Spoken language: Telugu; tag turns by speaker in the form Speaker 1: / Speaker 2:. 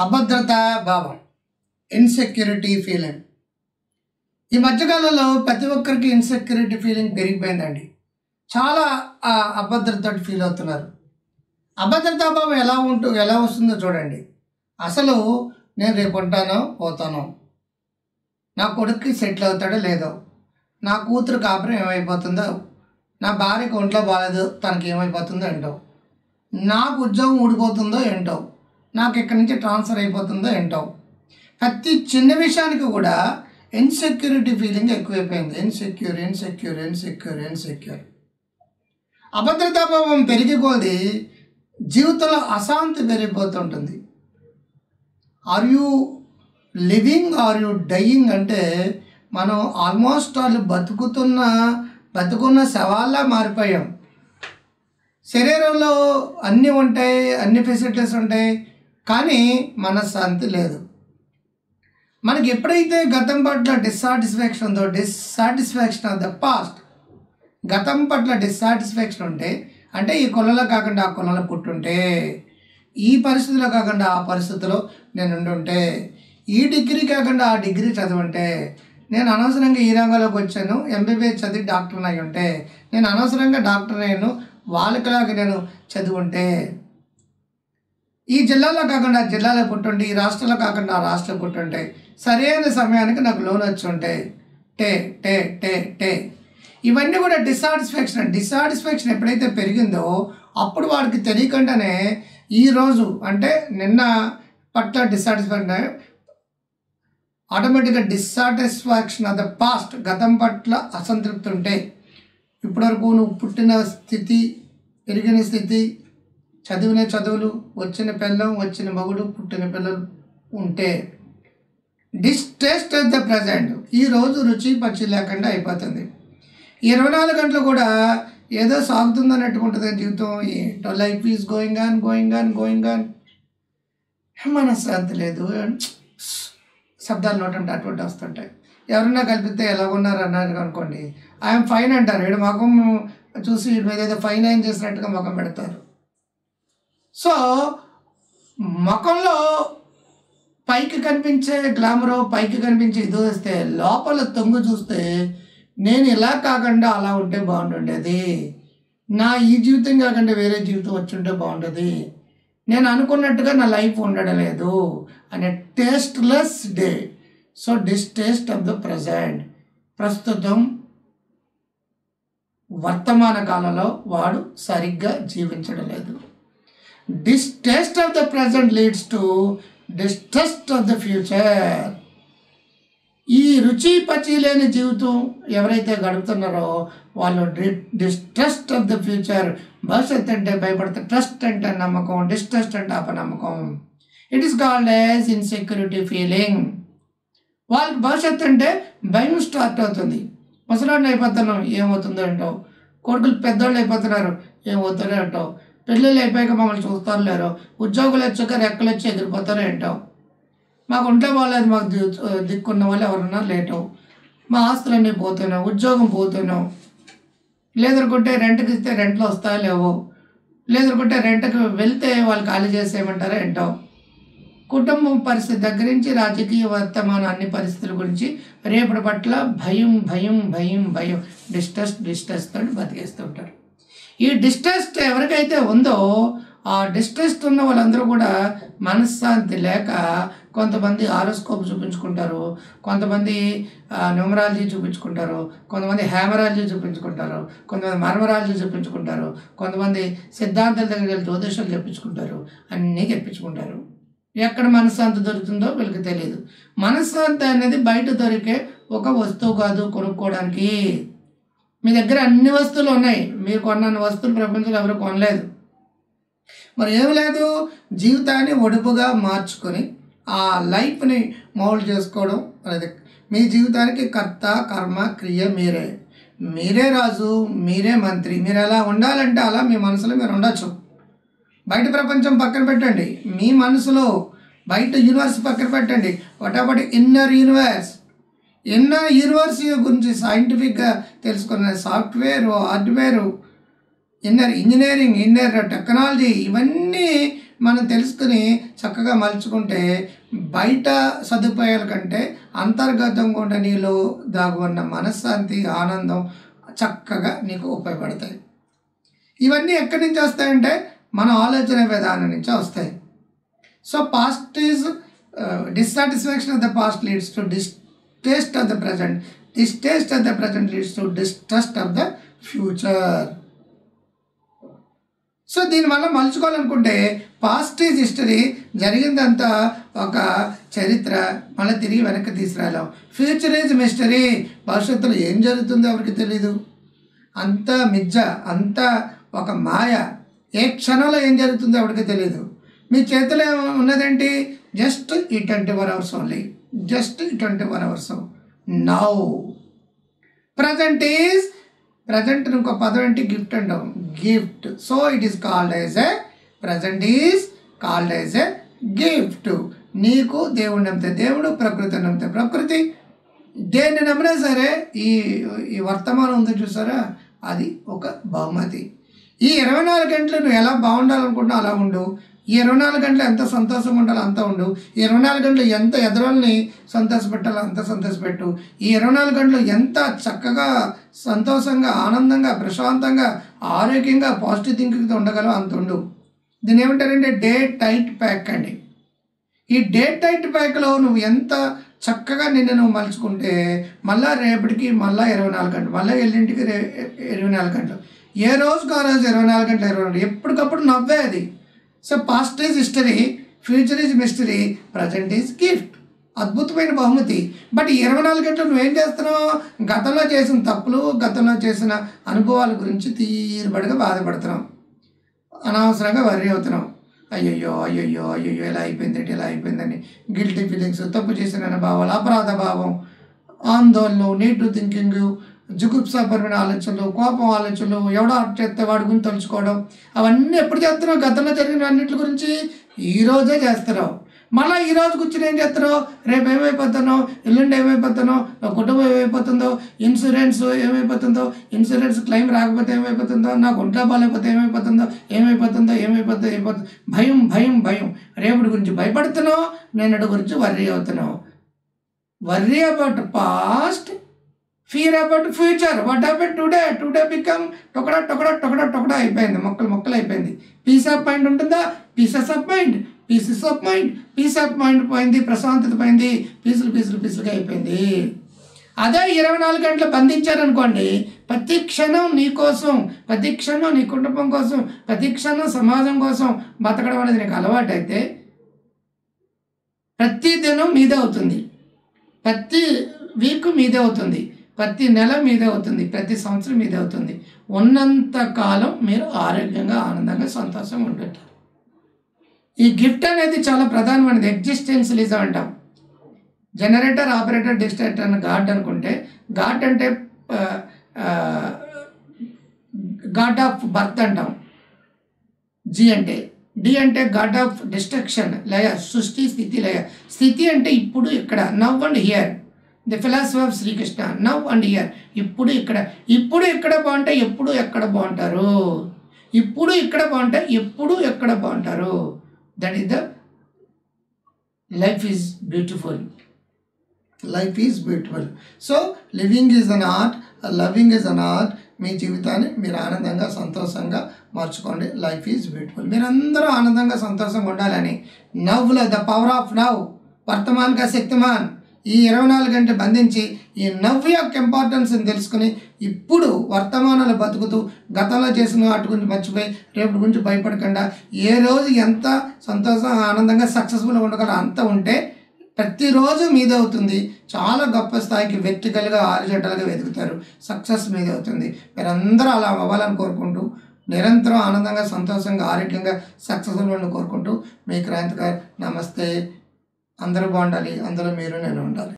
Speaker 1: అభద్రతా భావం ఇన్సెక్యూరిటీ ఫీలింగ్ ఈ మధ్యకాలంలో ప్రతి ఒక్కరికి ఇన్సెక్యూరిటీ ఫీలింగ్ పెరిగిపోయిందండి. చాలా అభద్రత ఫీల్ అవుతున్నారు. అభద్రతా భావం ఎలా ఉంటూ ఎలా వస్తుందో చూడండి. అసలు నేను రేపు ఉంటానో పోతాను? నా కొడుక్కి సెటిల్ అవుతాడో లేదో? నా కూతురు కాపురం ఏమైపోతుందో? నా భార్యకు ఒంట్లో బాగాలేదు తనకి ఏమైపోతుందో ఏంటో? నాకు ఉద్యోగం ఊడిపోతుందో ఏంటో? నాకు ఇక్కడి నుంచి ట్రాన్స్ఫర్ అయిపోతుందో ఏంటో. ప్రతి చిన్న విషయానికి కూడా ఇన్సెక్యూరిటీ ఫీలింగ్ ఎక్కువైపోయింది. ఇన్సెక్యూర్ ఇన్సెక్యూర్ ఇన్సెక్యూర్ ఇన్సెక్యూర్ అభద్రతాభావం పెరిగి జీవితంలో అశాంతి పెరిగిపోతుంటుంది. Are you living are you dying అంటే మనం ఆల్మోస్ట్ వాళ్ళు బతుకుతున్న బతుకున్న శవాల్లా మారిపోయాం. శరీరంలో అన్నీ ఉంటాయి అన్ని ఫెసిలిటీస్ ఉంటాయి. కానీ మనశ్శాంతి లేదు. మనకి ఎప్పుడైతే గతం పట్ల డిస్సాటిస్ఫాక్షన్ ఉందో డిస్సాటిస్ఫాక్షన్ ఆఫ్ ద పాస్ట్ గతం పట్ల డిస్సాటిస్ఫాక్షన్ ఉంటే అంటే ఈ కులంలో కాకుండా ఆ కులంలో పుట్టుంటే ఈ పరిస్థితిలో కాకుండా ఆ పరిస్థితిలో నేను ఉండుంటే ఈ డిగ్రీ కాకుండా ఆ డిగ్రీ చదవంటే నేను అనవసరంగా ఈ రంగంలోకి వచ్చాను ఎంబీబీఎస్ చదివి డాక్టర్ అయి ఉంటే నేను అనవసరంగా డాక్టర్ అయ్యాను వాళ్ళకిలాగా నేను చదువుంటే ఈ జిల్లాలో కాకుండా జిల్లాలో పుట్టుండి ఈ రాష్ట్రంలో కాకుండా ఆ రాష్ట్రం పుట్టుంటే సరైన సమయానికి నాకు లోన్ వచ్చి ఉంటే టే టే టే టే. ఇవన్నీ కూడా డిస్సాటిస్ఫాక్షన్ డిస్సాటిస్ఫాక్షన్ ఎప్పుడైతే పెరిగిందో అప్పుడు వాడికి తెలియకుండానే ఈరోజు అంటే నిన్న పట్ల డిస్సాటిస్ఫాక్షన్ ఆటోమేటిక్గా డిస్సాటిస్ఫాక్షన్ ఆఫ్ ద పాస్ట్ గతం పట్ల అసంతృప్తి ఉంటే ఇప్పటివరకు నువ్వు పుట్టిన స్థితి పెరిగిన స్థితి చదివిన చదువులు వచ్చిన పిల్లం వచ్చిన మగుడు పుట్టిన పిల్లలు ఉంటే డిస్టేస్ట్ ద ప్రజెంట్ ఈరోజు రుచి పచ్చి లేకుండా అయిపోతుంది. ఇరవై నాలుగు గంటలు కూడా ఏదో సాగుతుంది అన్నట్టు ఉంటుంది జీవితం. ఏంటో life is going on going on going on మనశ్శాంతి లేదు. శబ్దాలు నోటంటే అటువంటి వస్తుంటాయి. ఎవరన్నా కలిపితే ఎలా ఉన్నారు అన్నారు అనుకోండి. ఐఎమ్ ఫైన్ అంటారు. వీడు మొఖం చూసి వీడి మీద ఏదో ఫైన్ ఏం చేసినట్టుగా ముఖం పెడతారు. సో ముఖంలో పైకి కనిపించే గ్లామరు పైకి కనిపించే ఇది వస్తే లోపల తొంగు చూస్తే నేను ఇలా కాకుండా అలా ఉంటే బాగుంటుండేది. నా ఈ జీవితం కాకుండా వేరే జీవితం వచ్చి ఉంటే బాగుంటుంది నేను అనుకున్నట్టుగా నా లైఫ్ ఉండడం లేదు. అనే tasteless day. So distaste of the present. ప్రస్తుతం వర్తమాన కాలంలో వాడు సరిగ్గా జీవించడం లేదు. Distaste of the present leads to distrust of the future ఈ రుచి పచి లేని జీవితం ఎవరైతే గడుపుతున్నారో వాళ్ళు డిస్ట్రస్ట్ ఆఫ్ ద ఫ్యూచర్ భవిష్యత్ అంటే భయపడితే ట్రస్ట్ అంటే నమ్మకం డిస్ట్రస్ట్ అంటే అపనమ్మకం. It is called as insecurity feeling వాళ్ళకి భవిష్యత్ అంటే భయం స్టార్ట్ అవుతుంది. ముసలాడిని అయిపోతున్నాం ఏమవుతుందో అంటావు? కొడుకులు పెద్దోళ్ళు అయిపోతున్నారు ఏమవుతుందో అంటావు? పెళ్ళిళ్ళు అయిపోయాక మమ్మల్ని చూస్తారో లేరు? ఉద్యోగులు వచ్చాక రెక్కలు వచ్చి ఎగిరిపోతారో ఏంటో? మాకు ఉంటే బాగాలేదు మాకు దిక్కున్న వాళ్ళు ఎవరన్నా లేటు. మా ఆస్తులన్నీ పోతున్నావు ఉద్యోగం పోతున్నావు లేదనుకుంటే రెంట్కి ఇస్తే రెంట్లు వస్తాయో లేవో? లేదనుకుంటే రెంట్కి వెళ్తే వాళ్ళు ఖాళీ చేసేయమంటారో ఏంటో? కుటుంబం పరిస్థితి దగ్గర నుంచి రాజకీయ వర్తమాన అన్ని పరిస్థితుల గురించి రేపటి పట్ల భయం భయం భయం భయం డిస్టెస్ట్ డిస్టెస్ తోటి బతికేస్తుంటారు ఈ డిస్ట్రెస్ట్ ఎవరికైతే ఉందో ఆ డిస్ట్రెస్ట్ ఉన్న వాళ్ళందరూ కూడా మనశ్శాంతి లేక కొంతమంది ఆరోస్కోప్ చూపించుకుంటారు కొంతమంది న్యూమరాలజీ చూపించుకుంటారు కొంతమంది హ్యామరాలజీ చూపించుకుంటారు కొంతమంది మర్మరాలజీ చూపించుకుంటారు కొంతమంది సిద్ధాంతాల దగ్గర వెళ్ళి జ్యోతిషాలు చెప్పించుకుంటారు అన్నీ చెప్పించుకుంటారు. ఎక్కడ మనశ్శాంతి దొరుకుతుందో వీళ్ళకి తెలియదు మనశ్శాంతి అనేది బయట దొరికే ఒక వస్తువు కాదు కొనుక్కోవడానికి. మీ దగ్గర అన్ని వస్తువులు ఉన్నాయి. మీరు కొన్న వస్తువులు ప్రపంచంలో ఎవరు కొనలేదు. మరి ఏమి లేదు. జీవితాన్ని ఒడుపుగా మార్చుకొని ఆ లైఫ్ని మౌల్డ్ చేసుకోవడం అనేది మీ జీవితానికి కర్త కర్మ క్రియ మీరే. మీరే రాజు మీరే మంత్రి. మీరు ఎలా ఉండాలంటే అలా మీ మనసులో మీరు ఉండొచ్చు. బయట ప్రపంచం పక్కన పెట్టండి. మీ మనసులో బయట యూనివర్స్ పక్కన పెట్టండి. What about inner universe? ఎన్నో యూనివర్స్ గురించి సైంటిఫిక్గా తెలుసుకున్న software hardware inner engineering inner technology ఇవన్నీ మనం తెలుసుకుని చక్కగా మలుచుకుంటే బయట సదుపాయాల కంటే అంతర్గతంగా ఉండే నీలో దాగి ఉన్న మనశ్శాంతి ఆనందం చక్కగా నీకు ఉపయోగపడతాయి. ఇవన్నీ ఎక్కడి నుంచి వస్తాయంటే మన ఆలోచన విధానం నుంచి వస్తాయి. So past is dissatisfaction of the past leads to distaste of the present distaste of the present leads to distrust of the future so దీనివల్ల మలుచుకోవాలనుకుంటే పాస్ట్ ఈజ్ హిస్టరీ జరిగిందంతా ఒక చరిత్ర మళ్ళీ తిరిగి వెనక్కి తీసుకురాలేం ఫ్యూచర్ ఈజ్ మిస్టరీ భవిష్యత్తులో ఏం జరుగుతుందో ఎవరికి తెలీదు. అంత మిజ్జ అంత ఒక మాయ ఏ క్షణంలో ఏం జరుగుతుందో ఎవరికి తెలియదు మీ చేతిలో ఉన్నదేంటి? జస్ట్ ఈ twenty four hours only just twenty one hours. Now present is present ఇంకో పదం ఏంటి? గిఫ్ట్ అంటాం. Gift so it is called as a present is called as a gift నీకు దేవుడు నమ్మితే దేవుడు ప్రకృతి నమ్మితే ప్రకృతి. దేన్ని నమ్మినా సరే ఈ ఈ వర్తమానం ఉంది చూసారా? అది ఒక బహుమతి. ఈ ఇరవై నాలుగు గంటలు నువ్వు ఎలా బాగుండాలనుకుంటున్నావు అలా ఉండు. ఈ ఇరవై నాలుగు గంటలు ఎంత సంతోషంగా ఉండాలో అంత ఉండు. ఈ ఇరవై నాలుగు గంటలు ఎంత ఎదురుల్ని సంతోషపెట్టాలో అంత సంతోషపెట్టు. ఈ ఇరవై నాలుగు గంటలు ఎంత చక్కగా సంతోషంగా ఆనందంగా ప్రశాంతంగా ఆరోగ్యంగా పాజిటివ్ థింకింగ్తో ఉండగలవు అంత ఉండు. దీని ఏమంటారంటే డే టైట్ ప్యాక్ అండి. ఈ డే టైట్ ప్యాక్లో నువ్వు ఎంత చక్కగా నిన్ను నువ్వు మలుచుకుంటే మళ్ళా రేపటికి మళ్ళా ఇరవై నాలుగు గంటలు మళ్ళీ ఎల్లింటికి రే ఇరవై నాలుగు గంటలు. ఏ రోజుకు ఆ రోజు ఇరవై నాలుగు గంటలు ఇరవై నాలుగు ఎప్పటికప్పుడు నవ్వే అది. So past is history future is mystery present is gift అద్భుతమైన బహుమతి. బట్ ఇరవై నాలుగు గంటలు నువ్వేం చేస్తున్నావు? గతంలో చేసిన తప్పులు గతంలో చేసిన అనుభవాల గురించి తీరుబడిగా బాధపడుతున్నావు. అనవసరంగా వర్రీ అవుతున్నాం అయ్యయ్యో అయ్యయ్యో అయ్యయ్యో ఇలా అయిపోయిందండి ఇలా అయిపోయిందని గిల్టీ ఫీలింగ్స్ తప్పు చేసిన భావాలు అపరాధ భావం ఆందోళనలు నెగిటివ్ థింకింగ్ జుగుప్సాపరమైన ఆలోచనలు కోపం ఆలోచనలు ఎవడో అటు చేస్తే వాడి గురించి తలుచుకోవడం అవన్నీ ఎప్పుడు చేస్తున్నావు? గతంలో జరిగిన అన్నింటి గురించి ఈరోజే చేస్తున్నావు. మళ్ళీ ఈ రోజు కూర్చొని ఏం చేస్తున్నావు? రేపు ఏమైపోతానో ఎల్లుండి ఏమైపోతానో నా కుటుంబం ఏమైపోతుందో? ఇన్సూరెన్స్ ఏమైపోతుందో? ఇన్సూరెన్స్ క్లెయిమ్ రాకపోతే ఏమైపోతుందో? నాకు ఒంట్లో బాగాలేకపోతే ఏమైపోతుందో? ఏమైపోతుందో? ఏమైపోతుందో ఏమైపోతుందో? భయం భయం భయం. రేపటి గురించి భయపడుతున్నావు? నిన్నటి గురించి వర్రీ అవుతున్నావు. Worry about past fear about future what happen today today become టొకడా టొకడా టొకడా టొకడా అయిపోయింది. మొక్కలు మొక్కలు అయిపోయింది. పీస్ ఆఫ్ మైండ్ ఉంటుందా? Pieces of mind pieces of mind peace of mind పోయింది ప్రశాంతత పోయింది పీసులు పీసులు పీసులుగా అయిపోయింది. అదే ఇరవై నాలుగు గంటలు బంధించారనుకోండి ప్రతి క్షణం నీ కోసం ప్రతి క్షణం నీ కుటుంబం కోసం ప్రతి క్షణం సమాజం కోసం బతకడం అనేది నీకు అలవాటు అయితే ప్రతి దినం మీదే అవుతుంది. ప్రతి వీక్ మీదే అవుతుంది. ప్రతి నెల మీదే అవుతుంది ప్రతి సంవత్సరం మీదే అవుతుంది. ఉన్నంత కాలం మీరు ఆరోగ్యంగా ఆనందంగా సంతోషంగా ఉంటుంటారు ఈ గిఫ్ట్ అనేది చాలా ప్రధానమైనది. ఎగ్జిస్టెన్షియలిజం అంటాం. జనరేటర్ ఆపరేటర్ డిస్ట్రాక్టర్ అన్న గాడ్ అనుకుంటే గాడ్ అంటే గాడ్ ఆఫ్ బర్త్ అంటాం. జి అంటే డి అంటే గాడ్ ఆఫ్ డిస్ట్రక్షన్ లయ సృష్టి స్థితి లయ. స్థితి అంటే ఇప్పుడు ఇక్కడ now and here. The philosopher of Srikrishna now and here ఇప్పుడు ఇక్కడ ఇప్పుడు ఇక్కడ బాగుంటే ఎప్పుడు ఎక్కడ బాగుంటారు? ఇప్పుడు ఇక్కడ బాగుంటే ఎప్పుడు ఎక్కడ బాగుంటారు? That is the life is beautiful life is beautiful so living is an art loving is an art మీ జీవితాన్ని మీరు ఆనందంగా సంతోషంగా మార్చుకోండి. లైఫ్ ఈజ్ బ్యూటిఫుల్ మీరందరూ ఆనందంగా సంతోషంగా ఉండాలని. నవ్వుల ద పవర్ ఆఫ్ నవ్ వర్తమాన్ కా శక్తిమాన్. ఈ ఇరవై నాలుగు గంటలు బంధించి ఈ నవ్వు యొక్క ఇంపార్టెన్స్ని తెలుసుకుని ఇప్పుడు వర్తమానాలు బతుకుతూ గతంలో చేసిన వాటి గురించి మర్చిపోయి రేపటి గురించి భయపడకుండా ఏ రోజు ఎంత సంతోషం ఆనందంగా సక్సెస్ఫుల్గా ఉండగలరు అంత ఉంటే ప్రతిరోజు మీదే అవుతుంది. చాలా గొప్ప స్థాయికి వెర్టికల్గా ఆరిజెంటల్గా వెతుకుతారు. సక్సెస్ మీదే అవుతుంది. మీరందరూ అలా అవ్వాలని కోరుకుంటూ నిరంతరం ఆనందంగా సంతోషంగా ఆరోగ్యంగా సక్సెస్ఫుల్ కోరుకుంటూ మీ క్రాంతికార్ నమస్తే. అందరూ బాగుండాలి అందులో మీరు నేను ఉండాలి.